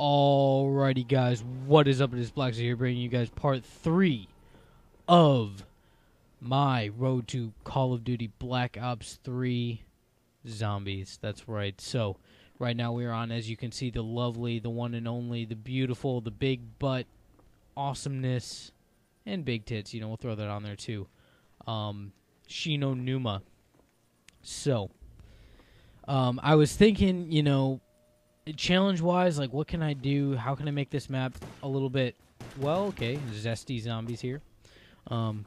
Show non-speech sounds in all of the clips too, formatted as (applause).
Alrighty, guys, what is up? It is Black here, bringing you guys part three of my road to Call of Duty Black Ops 3 Zombies. That's right. So, right now we are on, as you can see, the lovely, the one and only, the beautiful, the big butt, awesomeness, and big tits. You know, we'll throw that on there too. Um, Shi No Numa. So, um, I was thinking, you know, challenge wise, like what can I do? How can I make this map a little bit well, okay, zesty zombies here. Um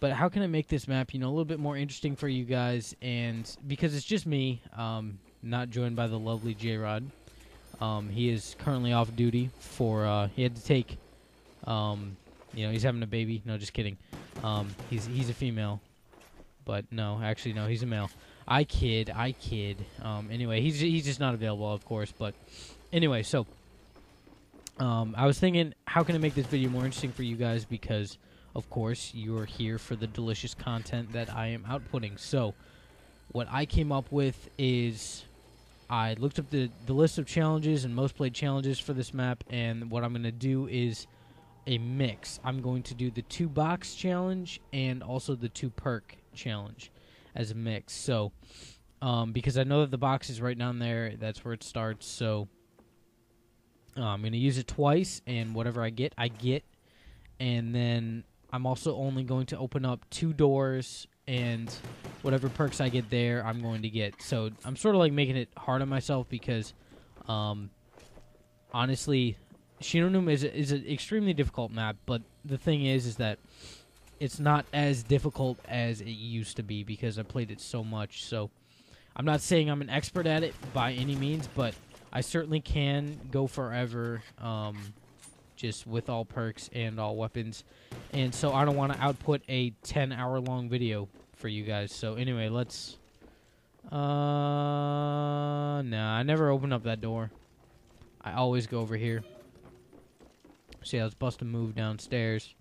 but how can I make this map, you know, a little bit more interesting for you guys and because it's just me, um, not joined by the lovely J Rod. Um, he is currently off duty for uh, he had to take um, you know, he's having a baby. No, just kidding. Um, he's he's a female. But no, actually no, he's a male. I kid, I kid. Um, anyway, he's he's just not available, of course. But anyway, so um, I was thinking, how can I make this video more interesting for you guys? Because of course you're here for the delicious content that I am outputting. So what I came up with is I looked up the the list of challenges and most played challenges for this map, and what I'm gonna do is a mix. I'm going to do the two box challenge and also the two perk challenge as a mix. So, um, because I know that the box is right down there, that's where it starts. So, uh, I'm going to use it twice, and whatever I get, I get. And then I'm also only going to open up two doors, and whatever perks I get there, I'm going to get. So, I'm sort of like making it hard on myself because, um, honestly, Shi No Numa is, is an extremely difficult map, but the thing is, is that it's not as difficult as it used to be because I played it so much. So I'm not saying I'm an expert at it by any means, but I certainly can go forever um, just with all perks and all weapons. And so I don't want to output a 10 hour long video for you guys. So anyway, let's... Uh, nah, I never open up that door. I always go over here. See, I was busting move downstairs.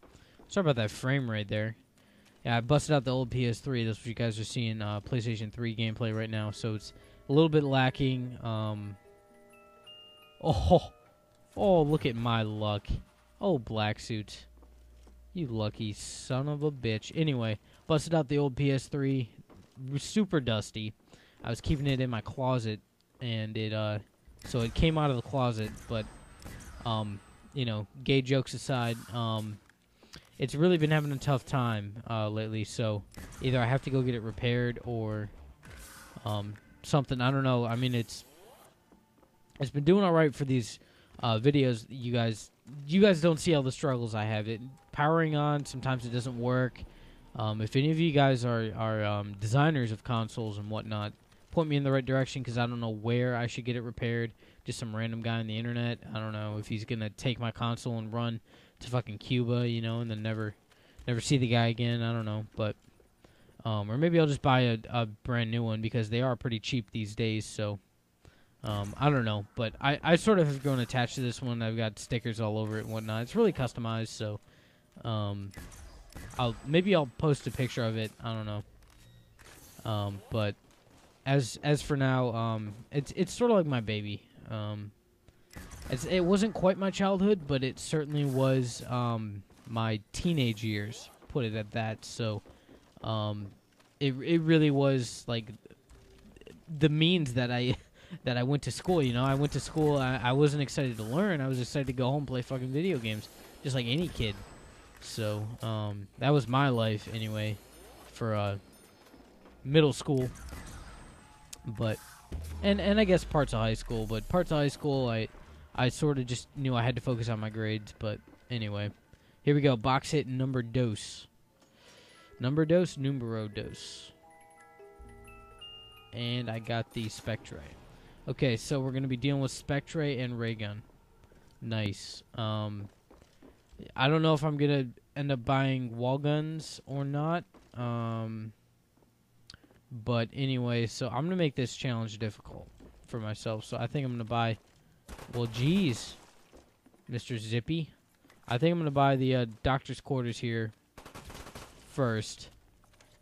Sorry about that frame rate there. Yeah, I busted out the old PS3. That's what you guys are seeing uh, PlayStation 3 gameplay right now. So it's a little bit lacking. Um, oh, oh, look at my luck. Oh, black suit. You lucky son of a bitch. Anyway, busted out the old PS3. Super dusty. I was keeping it in my closet, and it uh, so it came out of the closet. But um, you know, gay jokes aside, um, it's really been having a tough time uh, lately. So either I have to go get it repaired or um, something. I don't know. I mean, it's it's been doing all right for these uh, videos. You guys, you guys don't see all the struggles I have. It powering on. Sometimes it doesn't work. Um, if any of you guys are are um, designers of consoles and whatnot, point me in the right direction because I don't know where I should get it repaired. Just some random guy on the internet. I don't know if he's gonna take my console and run to fucking Cuba, you know, and then never never see the guy again. I don't know, but um, or maybe I'll just buy a, a brand new one because they are pretty cheap these days. So um, I don't know, but I, I sort of have grown attached to this one. I've got stickers all over it and whatnot. It's really customized, so um, I'll maybe I'll post a picture of it. I don't know, um, but as as for now, um, it's it's sort of like my baby. Um, it's, it wasn't quite my childhood, but it certainly was um, my teenage years. Put it at that. So, um, it it really was like the means that I (laughs) that I went to school. You know, I went to school. I, I wasn't excited to learn. I was excited to go home and play fucking video games, just like any kid. So um, that was my life anyway, for uh, middle school. But and and I guess parts of high school. But parts of high school, I I sort of just knew I had to focus on my grades, but anyway. Here we go. Box hit number dose. Number dose, numero dose. And I got the Spectre. Okay, so we're going to be dealing with Spectre and ray gun. Nice. Um, I don't know if I'm going to end up buying wall guns or not. Um, but anyway, so I'm going to make this challenge difficult for myself. So I think I'm going to buy well, geez, Mr. Zippy. I think I'm going to buy the uh, doctor's quarters here first.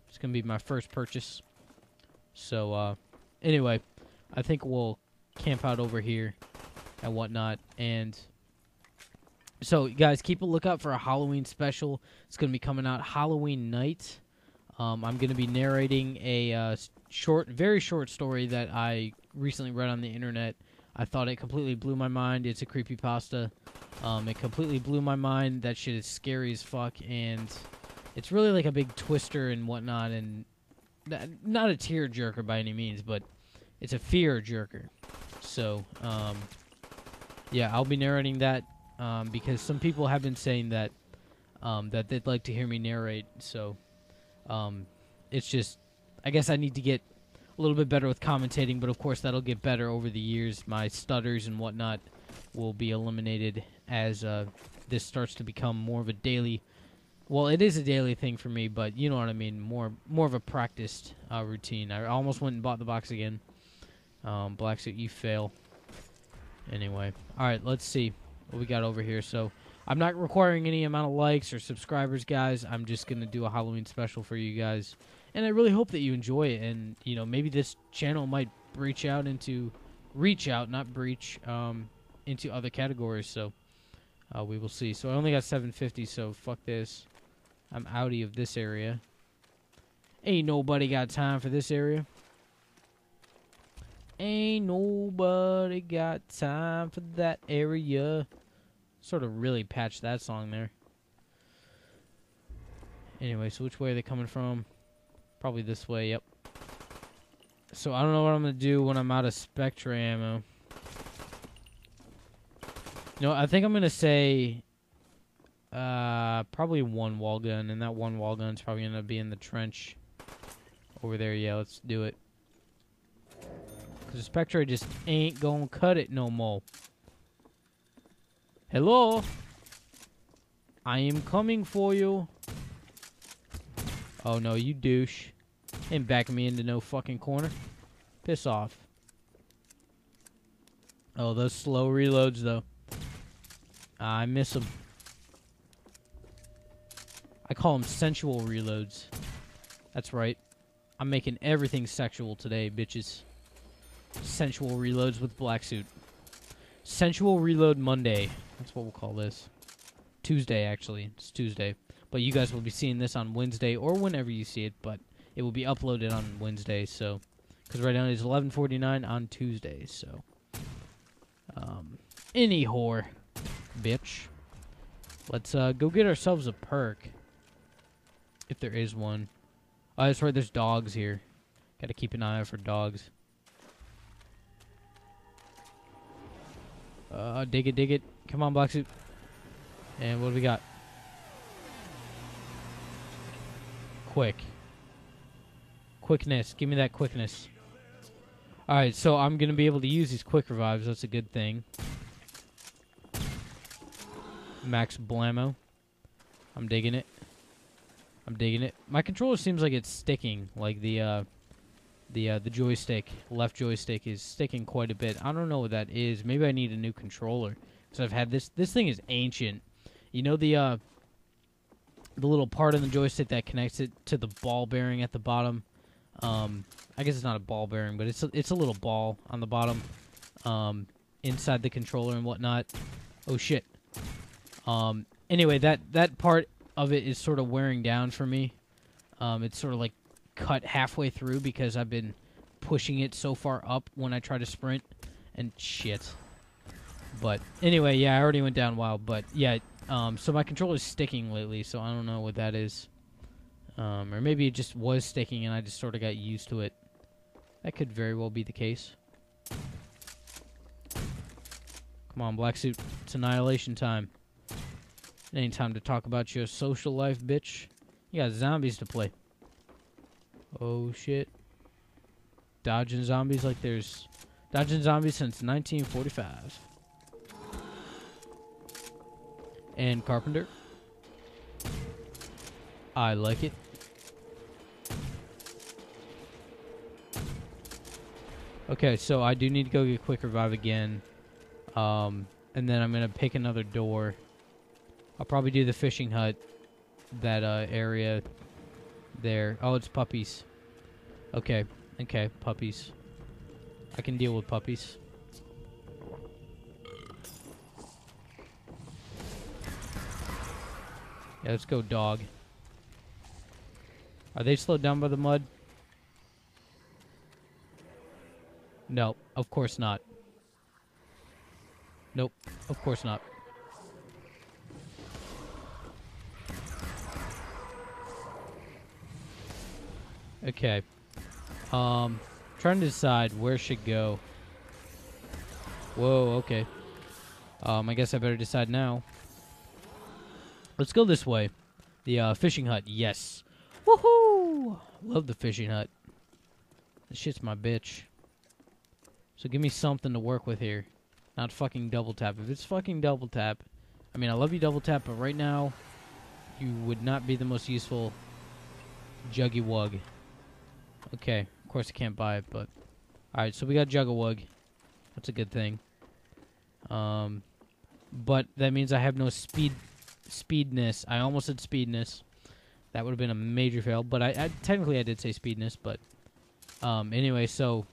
It's going to be my first purchase. So, uh, anyway, I think we'll camp out over here and whatnot. And so, guys, keep a lookout for a Halloween special. It's going to be coming out Halloween night. Um, I'm going to be narrating a uh, short, very short story that I recently read on the internet. I thought it completely blew my mind. It's a creepy pasta. Um, it completely blew my mind. That shit is scary as fuck, and it's really like a big twister and whatnot, and not a tear jerker by any means, but it's a fear jerker. So, um, yeah, I'll be narrating that um, because some people have been saying that um, that they'd like to hear me narrate. So, um, it's just, I guess I need to get a little bit better with commentating, but of course that'll get better over the years. My stutters and whatnot will be eliminated as uh, this starts to become more of a daily. Well, it is a daily thing for me, but you know what I mean. More, more of a practiced uh, routine. I almost went and bought the box again. Um, black suit, you fail. Anyway, all right. Let's see what we got over here. So I'm not requiring any amount of likes or subscribers, guys. I'm just gonna do a Halloween special for you guys and I really hope that you enjoy it. And you know, maybe this channel might reach out into, reach out, not breach, um, into other categories. So uh, we will see. So I only got 750. So fuck this. I'm outie of this area. Ain't nobody got time for this area. Ain't nobody got time for that area. Sort of really patched that song there. Anyway, so which way are they coming from? Probably this way, yep. So I don't know what I'm going to do when I'm out of Spectre ammo. No, I think I'm going to say uh, probably one wall gun, and that one wall gun's probably going to be in the trench over there. Yeah, let's do it. Because the Spectre just ain't going to cut it no more. Hello? I am coming for you. Oh no, you douche. Ain't backing me into no fucking corner. Piss off. Oh, those slow reloads though. Ah, I miss them. I call them sensual reloads. That's right. I'm making everything sexual today, bitches. Sensual reloads with black suit. Sensual reload Monday. That's what we'll call this. Tuesday, actually. It's Tuesday. But you guys will be seeing this on Wednesday or whenever you see it, but it will be uploaded on Wednesday. So, because right now it is 11:49 on Tuesday. So, um, any whore, bitch. Let's uh, go get ourselves a perk, if there is one. Oh, that's right. There's dogs here. Got to keep an eye out for dogs. Uh, dig it, dig it. Come on, black suit. And what do we got? Quick. Quickness. Give me that quickness. Alright, so I'm going to be able to use these quick revives. That's a good thing. Max blammo. I'm digging it. I'm digging it. My controller seems like it's sticking. Like the, uh, the, uh, the joystick, left joystick is sticking quite a bit. I don't know what that is. Maybe I need a new controller. Because I've had this, this thing is ancient. You know the, uh, the little part in the joystick that connects it to the ball bearing at the bottom. Um, I guess it's not a ball bearing, but it's a, it's a little ball on the bottom, um, inside the controller and whatnot. Oh shit. Um, anyway, that that part of it is sort of wearing down for me. Um, it's sort of like cut halfway through because I've been pushing it so far up when I try to sprint, and shit. But anyway, yeah, I already went down wild. But yeah, um, so my controller is sticking lately, so I don't know what that is. Um, or maybe it just was sticking and I just sort of got used to it. That could very well be the case. Come on, black suit. It's annihilation time. It ain't time to talk about your social life, bitch. You got zombies to play. Oh, shit. Dodging zombies like there's... Dodging zombies since 1945. And Carpenter. I like it. Okay, so I do need to go get Quick Revive again. Um, and then I'm going to pick another door. I'll probably do the fishing hut, that uh, area there. Oh, it's puppies. Okay, okay, puppies. I can deal with puppies. Yeah, let's go, dog. Are they slowed down by the mud? No, of course not. Nope, of course not. Okay. Um, trying to decide where should go. Whoa, okay. Um, I guess I better decide now. Let's go this way. The uh, fishing hut, yes. Woohoo! Love the fishing hut. This shit's my bitch. So give me something to work with here. Not fucking double tap. If it's fucking double tap, I mean, I love you double tap, but right now, you would not be the most useful Juggy Wug. Okay, of course I can't buy it, but... Alright, so we got Jugawug. That's a good thing. Um, but that means I have no speed speedness. I almost said speedness. That would have been a major fail, but I, I technically I did say speedness, but um, anyway, so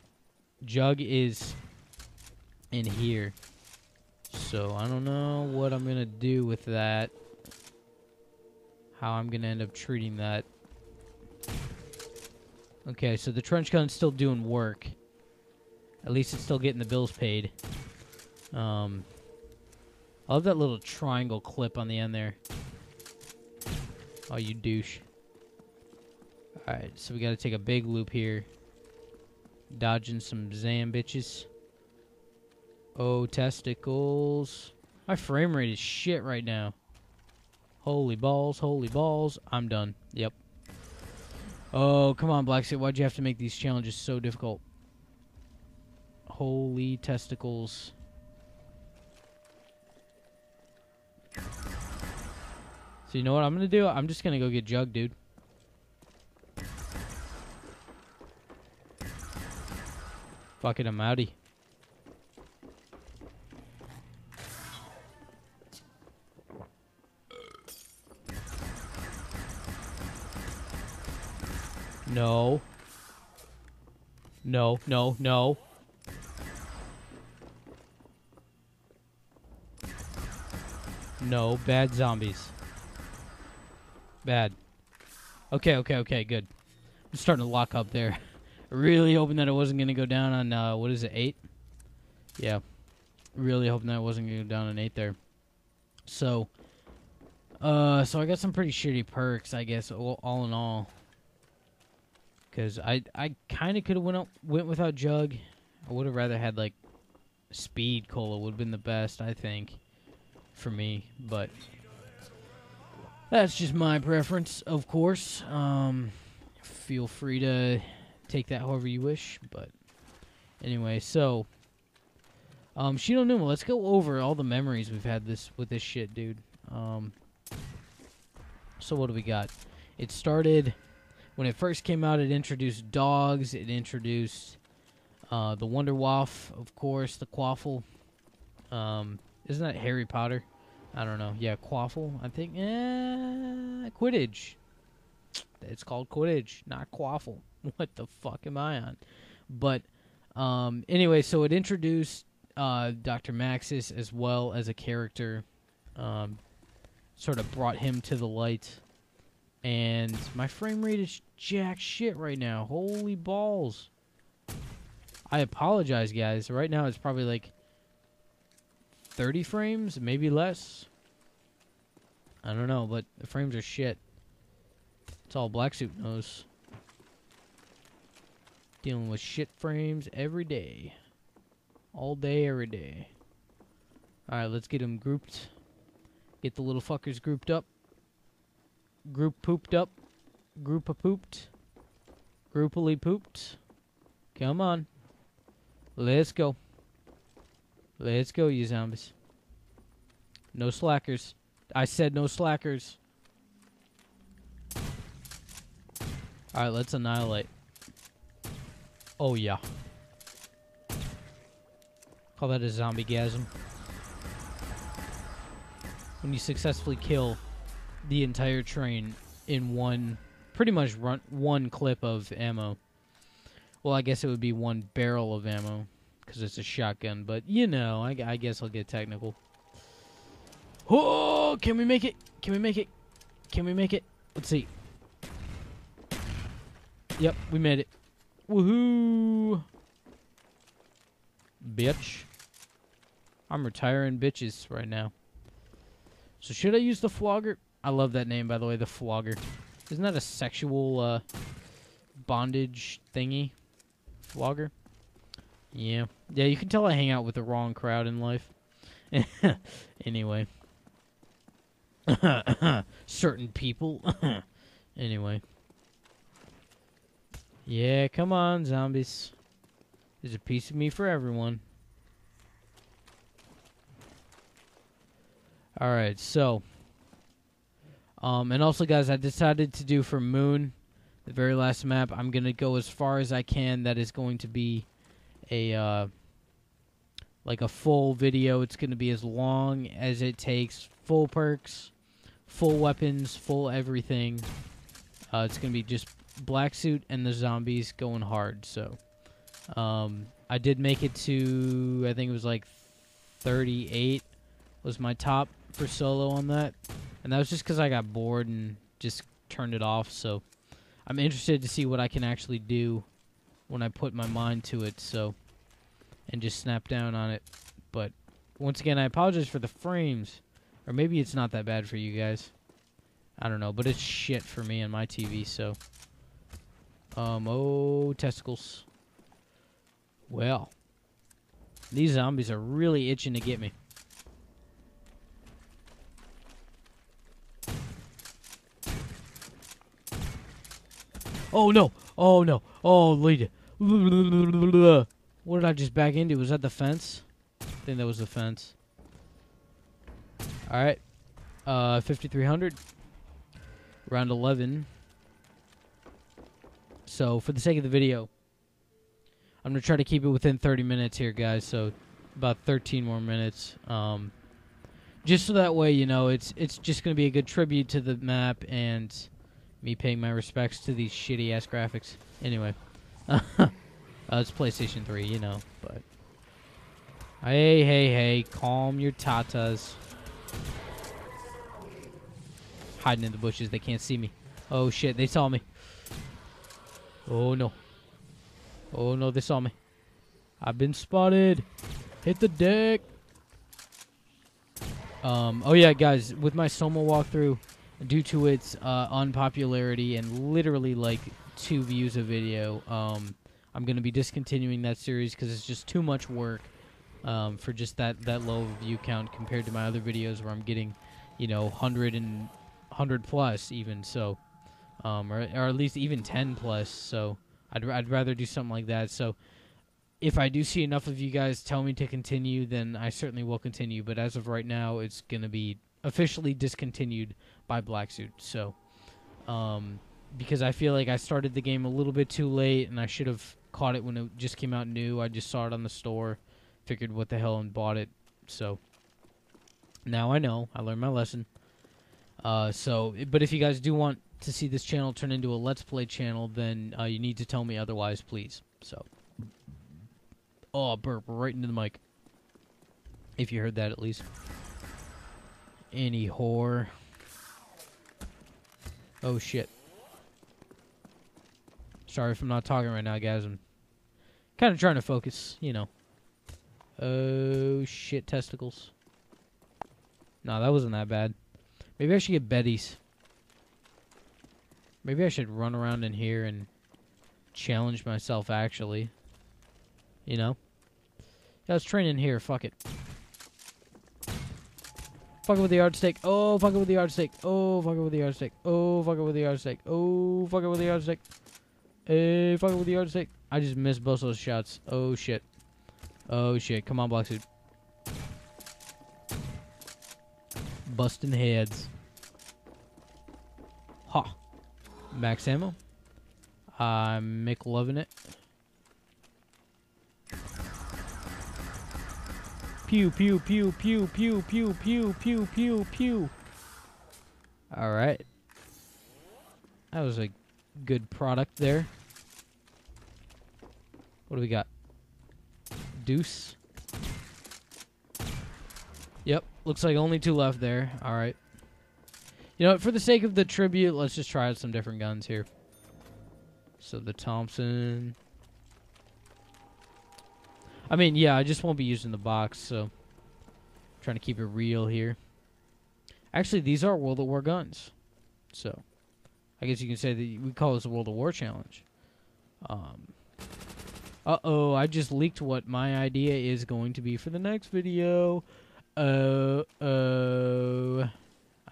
Jug is in here. So I don't know what I'm gonna do with that. How I'm gonna end up treating that. Okay, so the trench gun's still doing work. At least it's still getting the bills paid. Um, I love that little triangle clip on the end there. Oh, you douche. Alright, so we gotta take a big loop here. Dodging some Zam bitches. Oh, testicles. My frame rate is shit right now. Holy balls, holy balls. I'm done. Yep. Oh, come on, Black Suit. Why'd you have to make these challenges so difficult? Holy testicles. So you know what I'm gonna do? I'm just gonna go get Jug, dude. Fuck it, I'm outie. No. No, no, no. No, bad zombies. Bad. Okay, okay, okay, good. I'm starting to lock up there. (laughs) really hoping that it wasn't going to go down on, uh, what is it, 8? Yeah. Really hoping that it wasn't going to go down on 8 there. So, uh, so I got some pretty shitty perks, I guess, all, all in all. Because I, I kind of could have went, up, went without Jug. I would have rather had, like, Speed Cola would have been the best, I think for me, but that's just my preference, of course. Um, feel free to take that however you wish, but anyway, so um, Shi No Numa, let's go over all the memories we've had this with this shit, dude. Um, so what do we got? It started when it first came out. It introduced dogs. It introduced uh, the Wunderwaffe, of course, the Quaffle. Um, isn't that Harry Potter? I don't know. Yeah, Quaffle. I think. Eh, Quidditch. It's called Quidditch, not Quaffle. (laughs) What the fuck am I on? But um, anyway, so it introduced uh, Dr. Maxis as well as a character. Um, sort of brought him to the light. And my frame rate is jack shit right now. Holy balls. I apologize, guys. Right now it's probably like 30 frames, maybe less. I don't know, but the frames are shit. It's all Black Suit knows. Dealing with shit frames every day. All day, every day. Alright, let's get them grouped. Get the little fuckers grouped up. Group pooped up. Group a pooped. Groupily pooped. Come on. Let's go. Let's go, you zombies. No slackers. I said no slackers. Alright, let's annihilate. Oh, yeah. Call that a zombie gasm. When you successfully kill the entire train in one, pretty much run one clip of ammo. Well, I guess it would be one barrel of ammo because it's a shotgun, but you know, I, I guess I'll get technical. Oh, can we make it? Can we make it? Can we make it? Let's see. Yep, we made it. Woohoo! Bitch. I'm retiring bitches right now. So should I use the flogger? I love that name, by the way, the flogger. Isn't that a sexual uh, bondage thingy? Flogger? Yeah. Yeah, you can tell I hang out with the wrong crowd in life. (laughs) anyway. (coughs) Certain people. (coughs) anyway. Yeah, come on, zombies. There's a piece of me for everyone. Alright, so. Um, and also, guys, I decided to do for Moon, the very last map, I'm going to go as far as I can. That is going to be a, uh, like a full video. It's going to be as long as it takes. Full perks, full weapons, full everything. Uh, it's going to be just black suit and the zombies going hard. So, um, I did make it to, I think it was like 38 was my top for solo on that. And that was just because I got bored and just turned it off. So, I'm interested to see what I can actually do when I put my mind to it. So, and just snap down on it. But once again, I apologize for the frames. Or maybe it's not that bad for you guys. I don't know, but it's shit for me and my TV, so. Um, oh, testicles. Well. These zombies are really itching to get me. Oh no! Oh no! Oh, lead. What did I just back into? Was that the fence? I think that was the fence. Alright. Uh, 5,300. Round 11. So, for the sake of the video, I'm going to try to keep it within 30 minutes here, guys. So, about 13 more minutes. Um, just so that way, you know, it's it's just going to be a good tribute to the map and me paying my respects to these shitty ass graphics. Anyway. Uh, it's PlayStation 3, you know, but. Hey, hey, hey, calm your tatas. Hiding in the bushes, they can't see me. Oh shit, they saw me. Oh no. Oh no, they saw me. I've been spotted. Hit the deck. Um, oh yeah, guys, with my Soma walkthrough, due to its uh, unpopularity and literally like two views a video, um, I'm gonna be discontinuing that series because it's just too much work um, for just that that low view count compared to my other videos where I'm getting, you know, hundred and hundred plus even so, um, or or at least even ten plus. So I'd I'd rather do something like that. So if I do see enough of you guys tell me to continue, then I certainly will continue. But as of right now, it's gonna be officially discontinued by Black Suit. So, um, because I feel like I started the game a little bit too late, and I should have caught it when it just came out new. I just saw it on the store, figured what the hell, and bought it. So now I know. I learned my lesson. Uh, so, but if you guys do want to see this channel turn into a Let's Play channel, then uh, you need to tell me otherwise, please. So, oh, burp right into the mic. If you heard that, at least. Any whore. Oh shit. Sorry if I'm not talking right now, guys. I'm kind of trying to focus, you know. Oh shit, testicles. No, that wasn't that bad. Maybe I should get Betty's. Maybe I should run around in here and challenge myself, actually. You know? Yeah, let's train in here. Fuck it. Fuck it with the yardstick. Oh, fuck it with the yardstick. Oh, fuck it with the yardstick. Oh, fuck it with the yardstick. Oh, fuck it with the yardstick. Hey, fuck with the yardstick. I just missed both those shots. Oh, shit. Oh, shit. Come on, Black Suit. Busting heads. Ha. Max ammo. I'm Mick loving it. Pew, pew, pew, pew, pew, pew, pew, pew, pew, pew. Alright. That was a good product there. What do we got? Deuce. Yep, looks like only two left there. Alright. You know, what, for the sake of the tribute, let's just try out some different guns here. So the Thompson. I mean, yeah, I just won't be using the box, so trying to keep it real here. Actually, these are World at War guns, so I guess you can say that we call this a World at War challenge. Um, uh oh, I just leaked what my idea is going to be for the next video. Uh oh.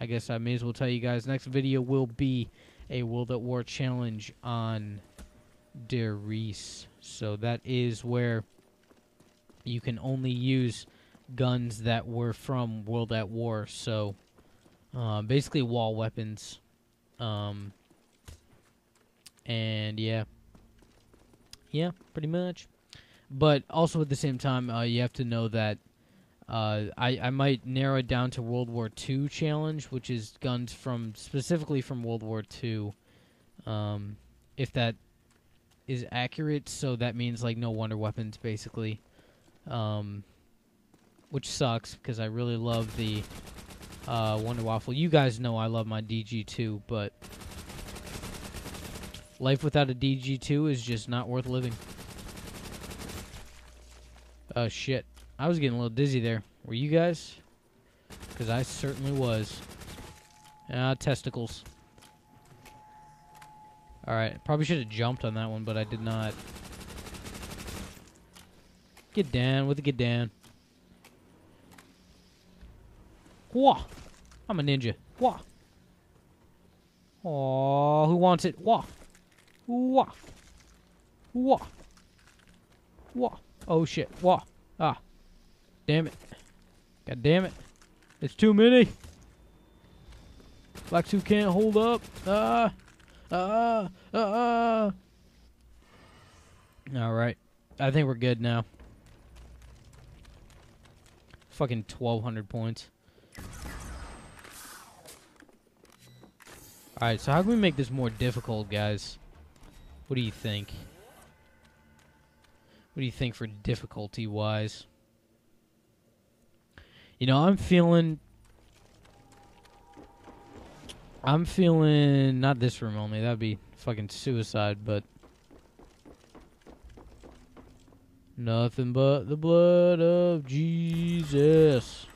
I guess I may as well tell you guys next video will be a World at War challenge on Der Riese. So that is where you can only use guns that were from World at War. So uh, basically wall weapons. Um, and yeah. Yeah, pretty much. But also at the same time, uh, you have to know that uh, I, I might narrow it down to World War II challenge, which is guns from specifically from World War II. Um, if that is accurate, so that means like no wonder weapons, basically. Um, which sucks because I really love the uh, Wonder Waffle. You guys know I love my DG2, but life without a DG2 is just not worth living. Oh shit. I was getting a little dizzy there. Were you guys? Because I certainly was. Ah, testicles. Alright, probably should have jumped on that one, but I did not. Get down with the get down. Wah! I'm a ninja. Wah! Oh, who wants it? Wah! Wah! Wah! Wah! Oh shit! Wah! Ah! Damn it! God damn it! It's too many. Black suit can't hold up. Ah! Ah! Ah! All right, I think we're good now. Fucking 1,200 points. Alright, so how can we make this more difficult, guys? What do you think? What do you think for difficulty-wise? You know, I'm feeling... I'm feeling... Not this room only. That'd be fucking suicide, but... Nothing but the blood of Jesus.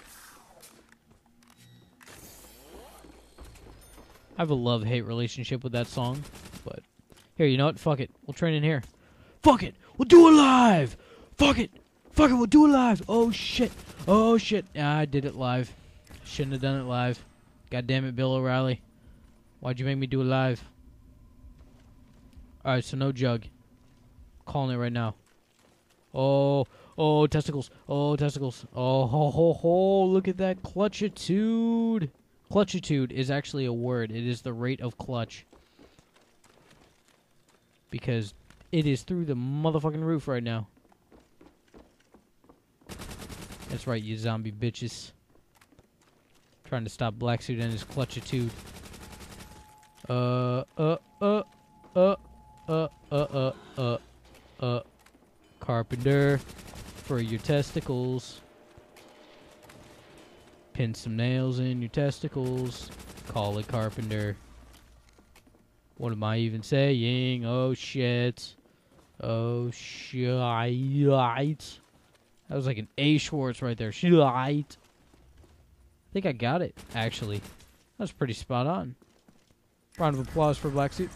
I have a love-hate relationship with that song, but here, you know what? Fuck it. We'll train in here. Fuck it. We'll do it live. Fuck it. Fuck it. We'll do it live. Oh shit. Oh shit. Yeah, I did it live. Shouldn't have done it live. God damn it, Bill O'Reilly. Why'd you make me do it live? Alright, so no jug. Calling it right now. Oh, oh, testicles. Oh, testicles. Oh, ho, ho, ho. Look at that clutchitude. Clutchitude is actually a word. It is the rate of clutch. Because it is through the motherfucking roof right now. That's right, you zombie bitches. Trying to stop Black Suit and his clutchitude. Uh, uh, uh, uh, uh, uh, uh, uh, uh. Carpenter for your testicles. Pin some nails in your testicles. Call it carpenter. What am I even saying? Oh shit. Oh shit. That was like an A Schwartz right there. Shit. I think I got it, actually. That was pretty spot on. Round of applause for Black Suit.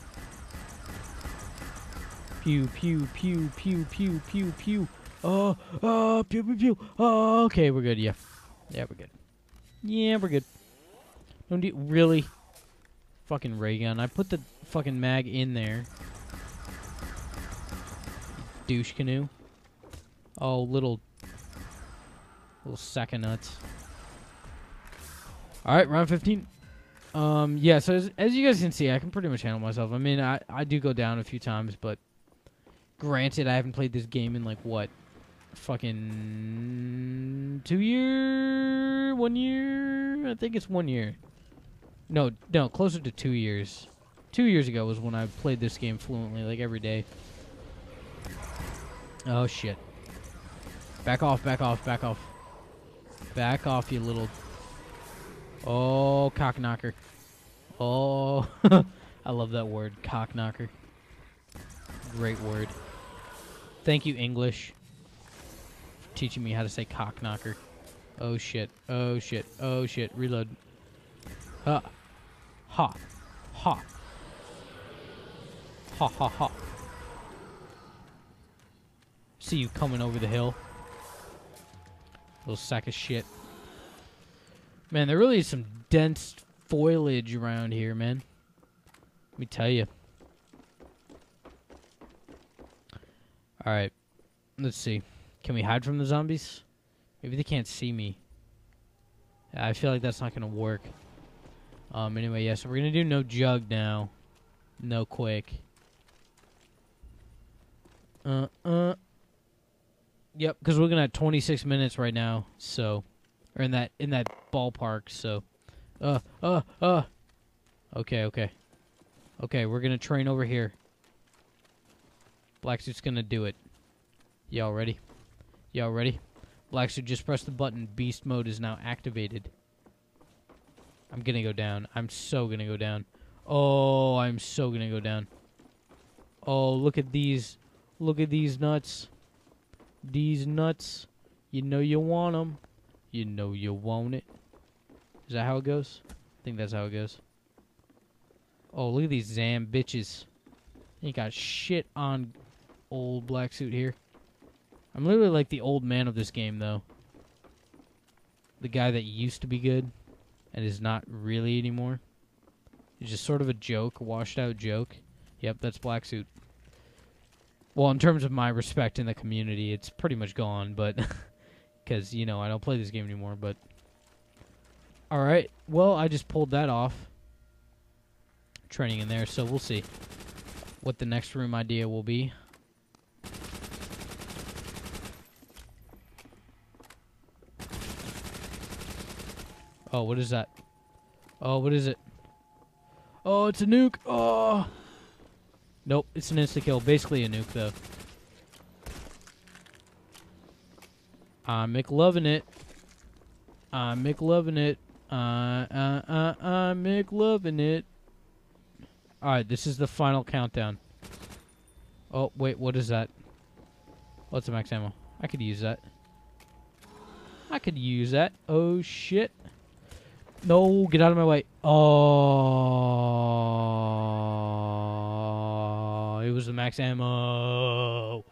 Pew, pew, pew, pew, pew, pew, pew. Oh, oh, pew, pew, pew. Oh, okay, we're good, yeah. Yeah, we're good. Yeah, we're good. Don't do really? Fucking ray gun. I put the fucking mag in there. Douche canoe. Oh, little... Little sack of nuts. Alright, round 15. Um, yeah, so as, as, you guys can see, I can pretty much handle myself. I mean, I, I do go down a few times, but Granted, I haven't played this game in like what, fucking two year, one year. I think it's one year. No, no, closer to two years. Two years ago was when I played this game fluently, like every day. Oh shit! Back off! Back off! Back off! Back off, you little. Oh, cock knocker. Oh, (laughs) I love that word, cock knocker. Great word. Thank you, English, teaching me how to say cock knocker. Oh shit. Oh shit. Oh shit. Reload. Ha. Ha. Ha. Ha ha ha. See you coming over the hill. Little sack of shit. Man, there really is some dense foliage around here, man. Let me tell you. Alright. Let's see. Can we hide from the zombies? Maybe they can't see me. I feel like that's not going to work. Um, anyway, yeah, so we're going to do no jug now. No quick. Uh, uh. Yep, because we're gonna have 26 minutes right now, so. Or in that, in that ballpark, so. Uh, uh, uh. Okay, okay. Okay, we're going to train over here. Black suit's going to do it. Y'all ready? Y'all ready? Black suit, just press the button. Beast mode is now activated. I'm gonna go down. I'm so gonna go down. Oh, I'm so gonna go down. Oh, look at these. Look at these nuts. These nuts. You know you want them. You know you want it. Is that how it goes? I think that's how it goes. Oh, look at these Zam bitches. Ain't got shit on old black suit here. I'm literally like the old man of this game, though. The guy that used to be good and is not really anymore. He's just sort of a joke, a washed out joke. Yep, that's Black Suit. Well, in terms of my respect in the community, it's pretty much gone, but. (laughs) Because, you know, I don't play this game anymore, but. Alright, well, I just pulled that off. Training in there, so we'll see what the next room idea will be. Oh, what is that? Oh, what is it? Oh, it's a nuke. Oh. Nope, it's an insta kill. Basically a nuke, though. I'm McLovin' it. I'm McLovin' it. Uh, uh, uh, I'm McLovin' it. Alright, this is the final countdown. Oh, wait, what is that? What's the max ammo? I could use that. I could use that. Oh, shit. No, get out of my way. Oh, it was the max ammo.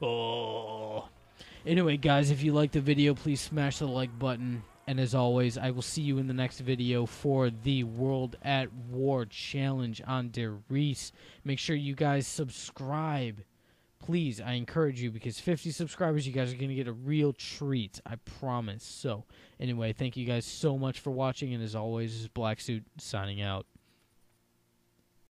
Oh. Anyway, guys, if you liked the video, please smash the like button. And as always, I will see you in the next video for the World at War Challenge on Der Riese. Make sure you guys subscribe please, I encourage you because 50 subscribers, you guys are going to get a real treat. I promise. So, anyway, thank you guys so much for watching. And as always, Black Suit signing out.